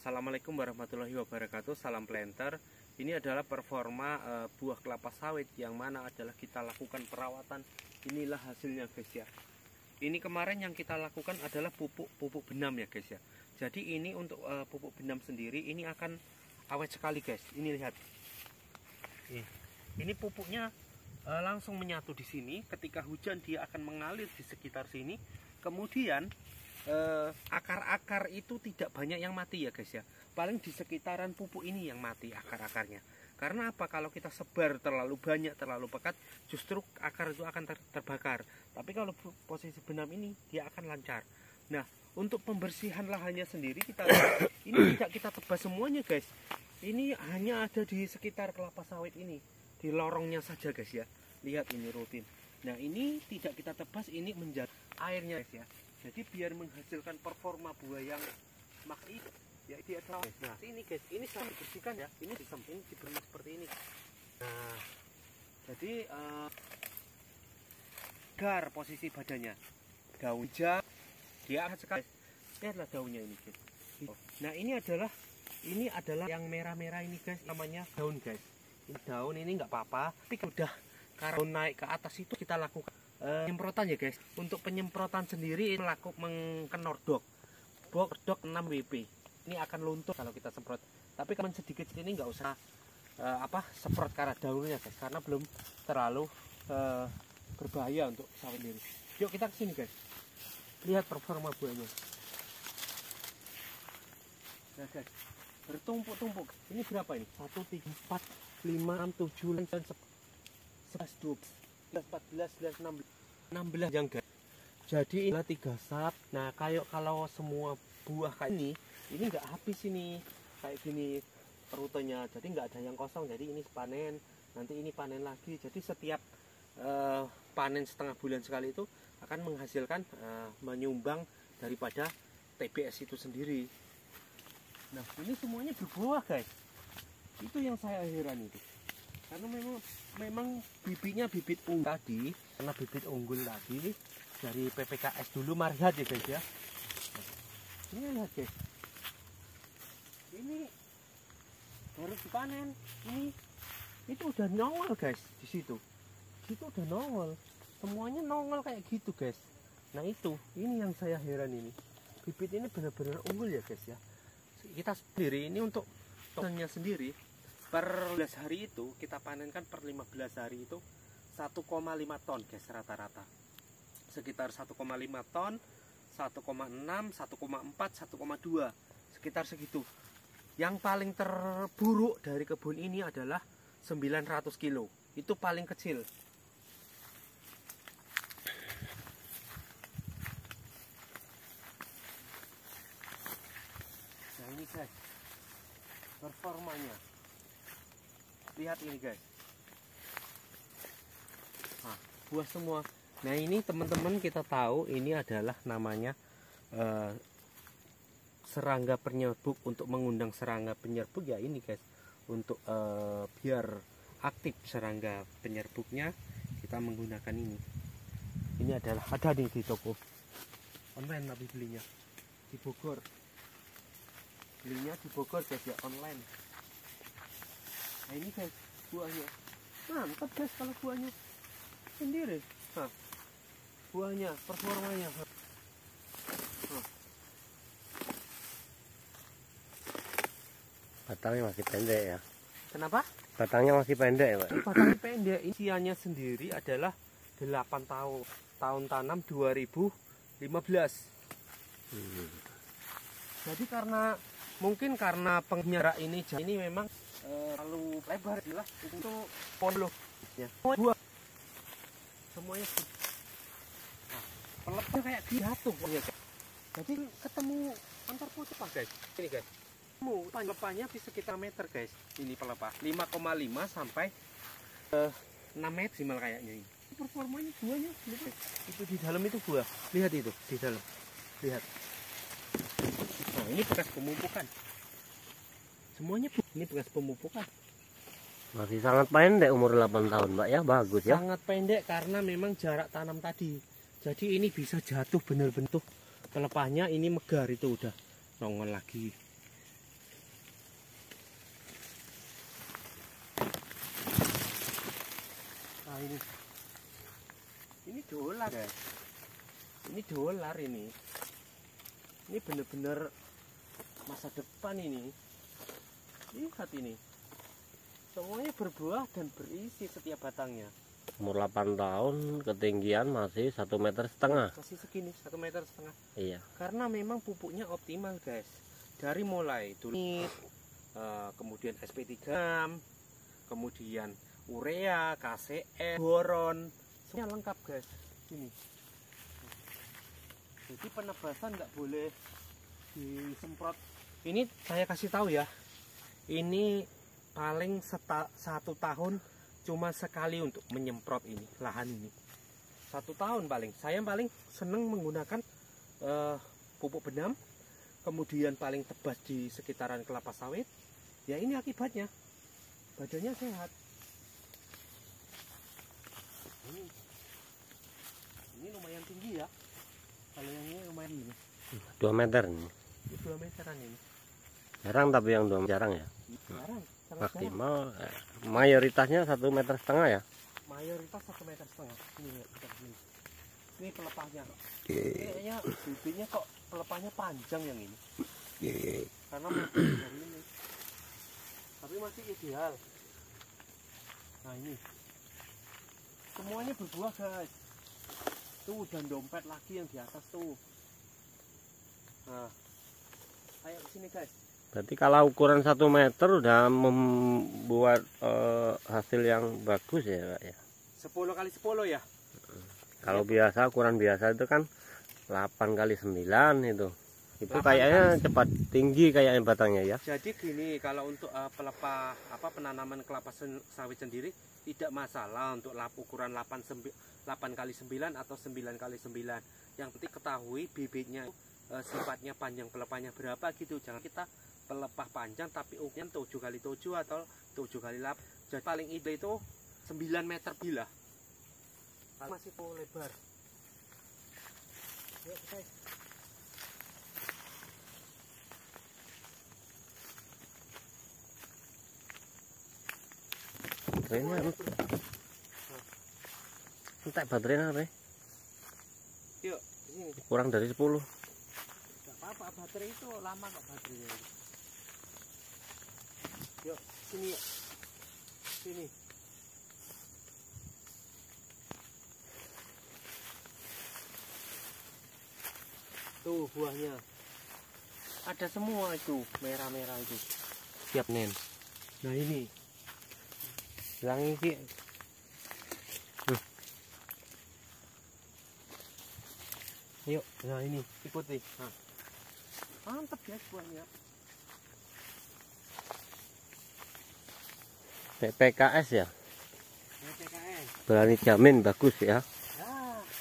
Assalamualaikum warahmatullahi wabarakatuh. Salam planter. Ini adalah performa uh, buah kelapa sawit Yang mana adalah kita lakukan perawatan. Inilah hasilnya guys ya. Ini kemarin yang kita lakukan adalah pupuk-pupuk benam ya guys ya. Jadi ini untuk uh, pupuk benam sendiri Ini akan awet sekali guys. Ini lihat. Ini, pupuknya uh, langsung menyatu di sini. Ketika hujan dia akan mengalir di sekitar sini. Kemudian akar-akar uh, itu tidak banyak yang mati ya guys ya. Paling di sekitaran pupuk ini yang mati akar-akarnya. Karena apa? Kalau kita sebar terlalu banyak terlalu pekat justru akar itu akan ter terbakar. Tapi kalau posisi benam ini dia akan lancar. Nah untuk pembersihan lahannya sendiri kita ini tidak kita tebas semuanya guys. Ini hanya ada di sekitar kelapa sawit ini di lorongnya saja guys ya. Lihat ini rutin. Nah ini tidak kita tebas ini menjadi airnya guys ya jadi biar menghasilkan performa buah yang makni ya dia tahu nah. ini guys. Ini saya bersihkan ya. Ini ini diberi seperti ini. Nah jadi uh, gar posisi badannya. Daun jah dia sekali. Lihatlah daunnya ini guys. Nah ini adalah ini adalah yang merah-merah ini guys. Namanya daun guys. Ini daun ini nggak apa-apa. Tapi udah karena naik ke atas itu kita lakukan penyemprotan ya guys. Untuk penyemprotan sendiri melakukan mengkenor dok bok dok 6 WP ini akan luntur kalau kita semprot. Tapi kalau sedikit ini nggak usah uh, apa semprot karena daunnya guys. Karena belum terlalu uh, berbahaya untuk sawit ini yuk kita ke sini guys. Lihat performa buahnya. Nah guys. Bertumpuk-tumpuk. Ini berapa ini? 1, 3, 4, 5, 6, 7, 9, 11, 12 14, 16, 16 yang guys. Jadi ini tiga sap. Nah, kayak kalau semua buah kayak ini, ini nggak habis ini kayak gini rutenya. Jadi nggak ada yang kosong. Jadi ini panen, nanti ini panen lagi. Jadi setiap uh, panen setengah bulan sekali itu akan menghasilkan uh, menyumbang daripada TBS itu sendiri. Nah, ini semuanya berbuah, guys. Itu yang saya heran itu karena memang memang bibitnya bibit unggul tadi karena bibit unggul tadi dari PPKS dulu. Marhat ya guys ya. Ini lihat guys. Ini baru dipanen. Ini itu udah nongol guys di situ. Situ udah nongol. Semuanya nongol kayak gitu guys. Nah itu. Ini yang saya heran ini. Bibit ini benar-benar unggul ya guys ya. Kita sendiri ini untuk tonnya sendiri per 15 hari itu kita panenkan per 15 hari itu 1,5 ton guys rata-rata. Sekitar 1,5 ton 1,6 1,4 1,2 sekitar segitu. Yang paling terburuk dari kebun ini adalah 900 kilo. Itu paling kecil. Nah ini guys performanya lihat ini guys. Nah, buah semua. Nah ini teman-teman kita tahu ini adalah namanya uh, serangga penyerbuk. Untuk mengundang serangga penyerbuk ya ini guys. Untuk uh, biar aktif serangga penyerbuknya kita menggunakan ini. Ini adalah ada nih di toko. Online tapi belinya. Di Bogor. Belinya di Bogor guys ya online nah ini guys buahnya. Mantap guys kalau buahnya. Sendiri. Nah, buahnya performanya. Nah. batangnya masih pendek ya. Kenapa? Batangnya masih pendek ya pak batang pendek. Isiannya sendiri adalah 8 tahun. Tahun tanam 2015 hmm. jadi karena mungkin karena pengenyara ini ini memang terlalu lebar lah untuk polo ya. Dua. Semuanya nah, pelepnya kayak jatuh ya jadi ketemu antar pak guys ini guys. Ketemu pelepahnya di sekitar meter guys. Ini pelepah. 5,5 sampai uh, 6 maksimal kayaknya ini. Performanya buahnya lihat. itu di dalam itu buah lihat itu di dalam. Lihat. Nah ini bekas pemupukan. Semuanya ini bekas pemupukan. Masih sangat pendek umur 8 tahun, Mbak ya. Bagus ya. Sangat pendek karena memang jarak tanam tadi. Jadi ini bisa jatuh bener-bener tuh. Ini megar itu udah nongol lagi. Nah ini. Ini dolar ya. Ini dolar ini. Ini benar-benar masa depan ini lihat ini. Semuanya berbuah dan berisi setiap batangnya. Umur 8 tahun ketinggian masih satu meter setengah. Masih segini satu meter setengah. Iya. Karena memang pupuknya optimal guys. Dari mulai tunit eh, kemudian SP3 kemudian urea KCN boron. Semuanya lengkap guys. Ini. Jadi penebasan nggak boleh disemprot. Ini saya kasih tahu ya ini paling seta- satu tahun cuma sekali untuk menyemprot ini lahan ini. Satu tahun paling. Saya paling seneng menggunakan eh, pupuk benam kemudian paling tebas di sekitaran kelapa sawit. Ya ini akibatnya. Badannya sehat. Ini, ini lumayan tinggi ya. Kalau yang ini lumayan ini. 2 meter ini ini. Dua meteran ini jarang tapi yang dua jarang ya? Jarang. Maksimal eh, mayoritasnya satu meter setengah ya? Mayoritas satu meter setengah. Ini ini pelepahnya. Ini kayaknya bibitnya kok pelepahnya panjang yang ini. Karena masih dari ini. Tapi masih ideal. Nah ini. Semuanya berbuah guys. Tuh dan dompet lagi yang di atas tuh. Nah ayo ke sini guys berarti kalau ukuran satu meter udah membuat eh, hasil yang bagus ya Pak ya? 10 kali 10 ya? Kalau biasa ukuran biasa itu kan 8 kali 9 itu. Itu 8 kayaknya cepat tinggi kayaknya batangnya ya. Jadi gini, kalau untuk uh, pelepah apa penanaman kelapa sen- sawit sendiri tidak masalah untuk lap ukuran 8 sembi- 8 kali 9 atau 9 kali 9. Yang penting ketahui bibitnya uh, sifatnya panjang pelepahnya berapa gitu. Jangan kita pelepah panjang tapi ukuran 7 kali 7 atau 7 kali 8. Jadi paling ide itu 9 meter bilah. Masih tuh lebar. Yuk, guys. baterainya entek baterainya apa? Yuk, sini. kurang dari 10 Gak apa-apa, baterai itu lama kok baterainya. Yuk, sini yuk. Sini. Tuh buahnya. Ada semua itu, merah-merah itu. Siap, Nen. Nah, ini. yang ini Yuk, nah ini, ikuti. Nah. Mantap ya buahnya. PPKS ya? Berani jamin bagus ya. Ya,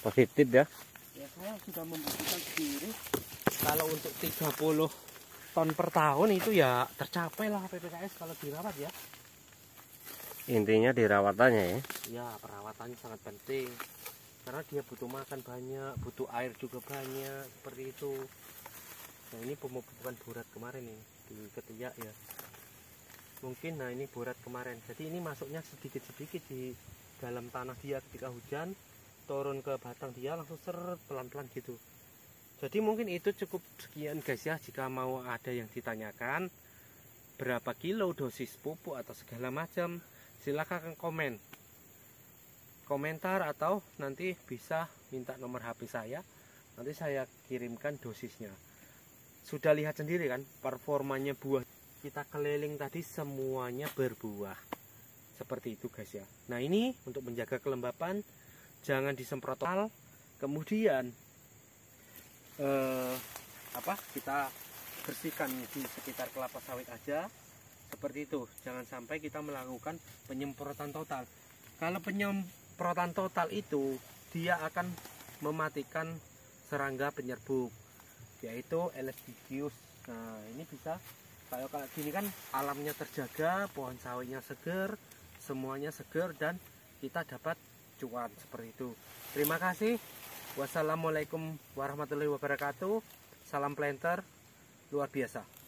positif ya. Ya saya sudah membuktikan sendiri. Kalau untuk 30 ton per tahun itu ya tercapai lah PPKS kalau dirawat ya. Intinya dirawatannya ya. Ya perawatannya sangat penting. Karena dia butuh makan banyak butuh air juga banyak seperti itu. Nah ini pemupukan borat kemarin nih di ketiak ya mungkin nah ini borat kemarin. Jadi ini masuknya sedikit-sedikit di dalam tanah dia ketika hujan turun ke batang dia langsung seret pelan-pelan gitu. Jadi mungkin itu cukup sekian guys ya. Jika mau ada yang ditanyakan berapa kilo dosis pupuk atau segala macam silakan komen. Komentar atau nanti bisa minta nomor HP saya. Nanti saya kirimkan dosisnya. Sudah lihat sendiri kan performanya buah kita keliling tadi semuanya berbuah. Seperti itu guys ya. Nah ini untuk menjaga kelembapan jangan disemprot total kemudian eh, apa? Kita bersihkan di sekitar kelapa sawit aja. Seperti itu. Jangan sampai kita melakukan penyemprotan total. Kalau penyemprotan total itu dia akan mematikan serangga penyerbuk yaitu Elasticus nah ini bisa kalau kayak gini kan alamnya terjaga pohon sawitnya seger semuanya seger dan kita dapat cuan seperti itu. Terima kasih. Wassalamualaikum warahmatullahi wabarakatuh. Salam planter luar biasa